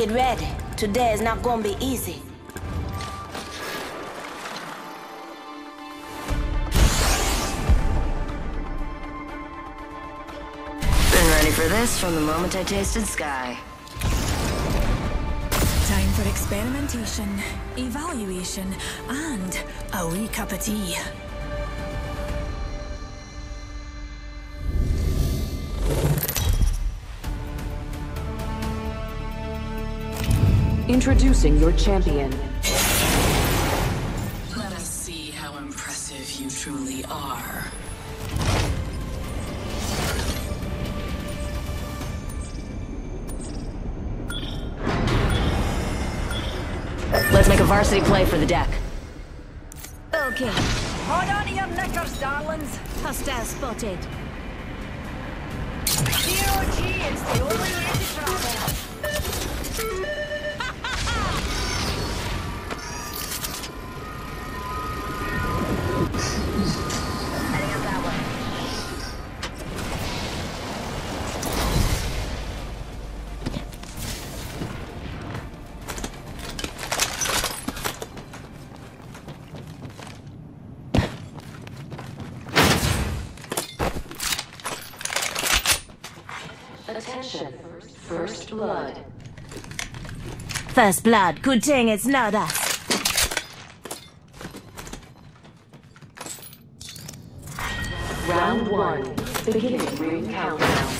Get ready. Today is not gonna be easy. Been ready for this from the moment I tasted Sky. Time for experimentation, evaluation, and a wee cup of tea. Introducing your champion. Let us see how impressive you truly are. Let's make a varsity play for the deck. Okay. Hold on to your knickers, darlings. Hostile spotted. Zero G is the only way to travel. Attention. First blood. First blood. Good thing it's not us. Round one. Beginning ring countdown.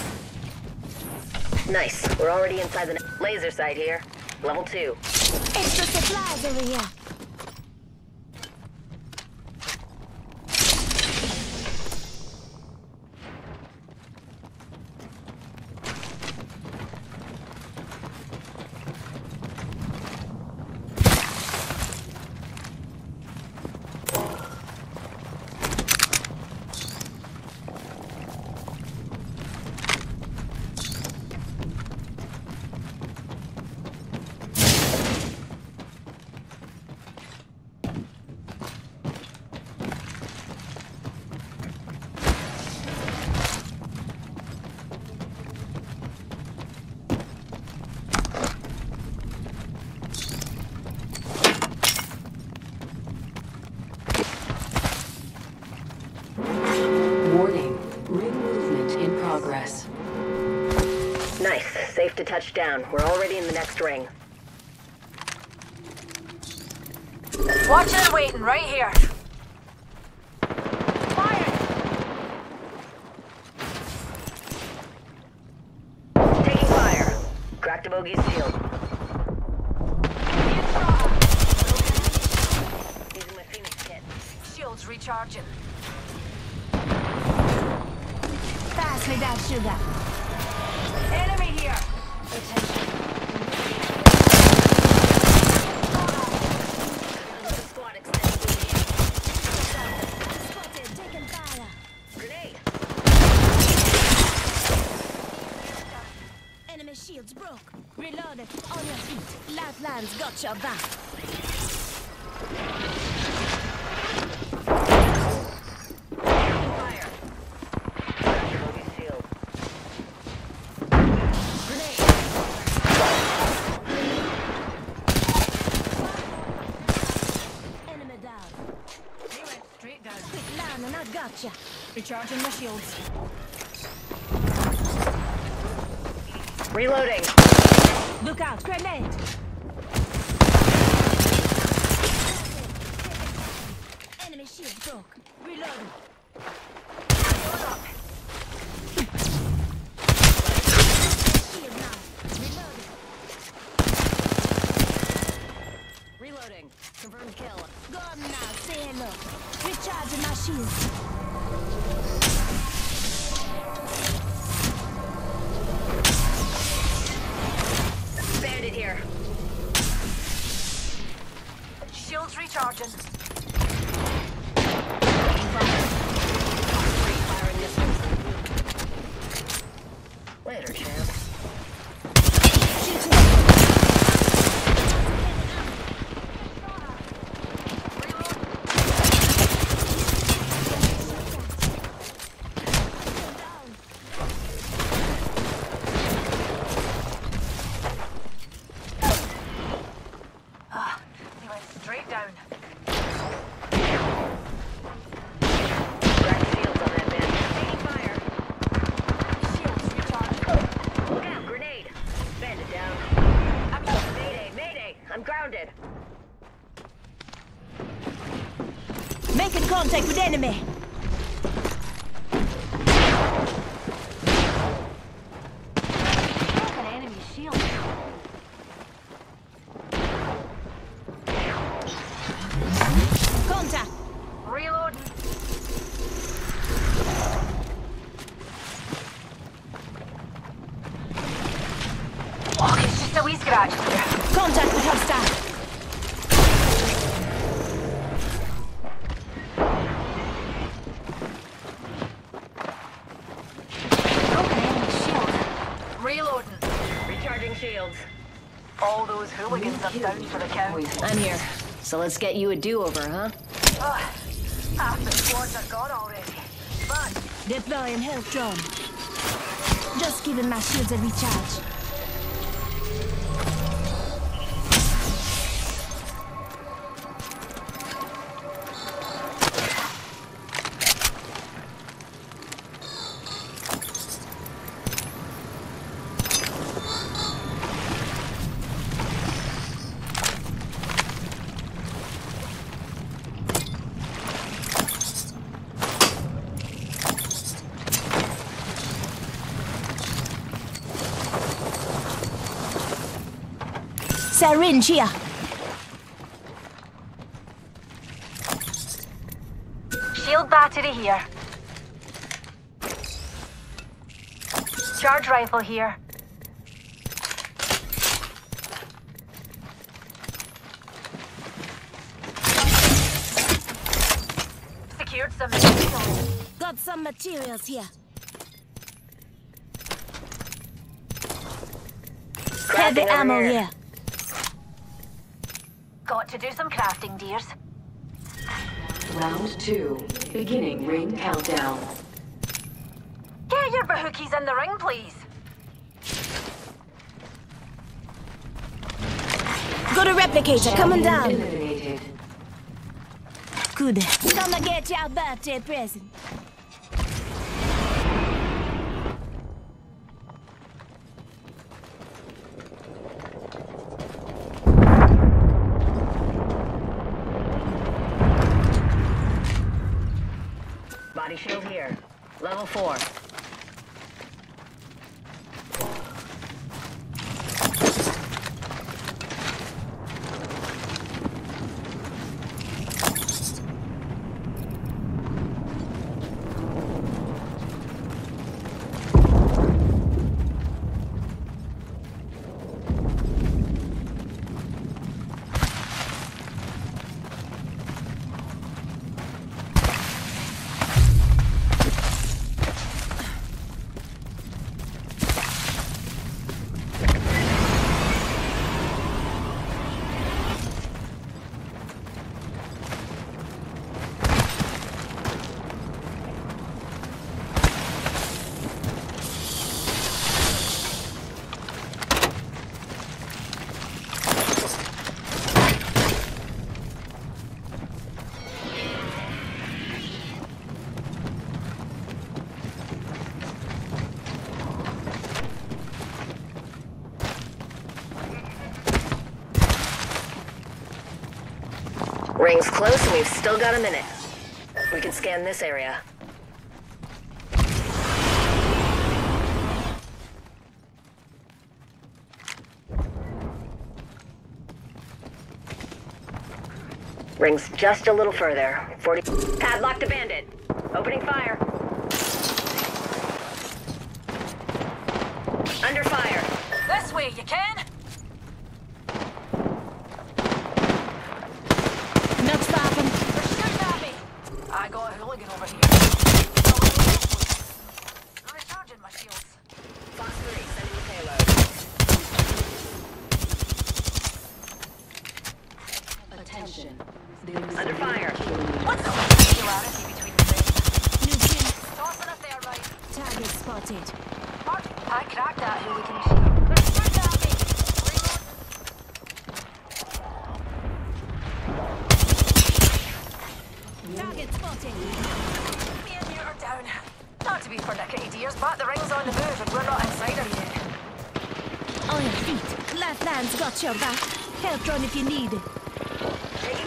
Nice. We're already inside the laser sight here. Level two. Extra supplies over here. Warning. Ring movement in progress. Nice. Safe to touch down. We're already in the next ring. Watching and waiting right here. Sugar. Enemy here. Squad extended. Spotted. Taking fire. Grenade. Enemy shields broke. Reloaded. On your feet. Lifelines got your back. I gotcha. Recharging my shields. Reloading. Look out. Grenade. Enemy shield broke. Reloading. Recharging contact with enemy. I'm here. So let's get you a do-over, huh? Half the squads are gone already. But deploying health drone. Just giving my shields a recharge. Syringe here. Shield battery here. Charge rifle here. Secured some materials. Got some materials here. Heavy ammo here. Here. Got to do some crafting, dears. Round two. Beginning ring countdown. Get your bahookies in the ring, please. Got a replicator coming down. Eliminated. Good. Gonna get your birthday present. Level four. Ring's close and we've still got a minute. We can scan this area. Ring's just a little further. 40. Padlocked a bandit. Opening fire. Under fire. This way, you can. Attention. Under fire. What's the? Duality between the veins. New gym. There, right? Target spotted. Mark, I cracked that hooligan Target spotted. Me and you are down. Not to be pernickety dears, but the ring's on the move and we're not inside her yet. On your feet. Lifeline's got your back. Help John if you need it.